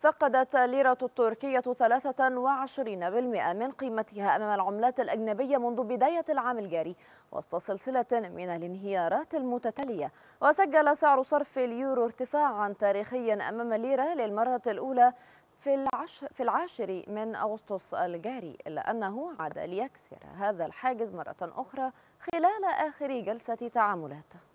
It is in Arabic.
فقدت الليرة التركية 23% من قيمتها أمام العملات الأجنبية منذ بداية العام الجاري وسط سلسلة من الانهيارات المتتالية. وسجل سعر صرف اليورو ارتفاعا تاريخيا أمام الليرة للمرة الأولى في, العش في العاشر من أغسطس الجاري إلا أنه عاد ليكسر هذا الحاجز مرة أخرى خلال آخر جلسة تعاملات.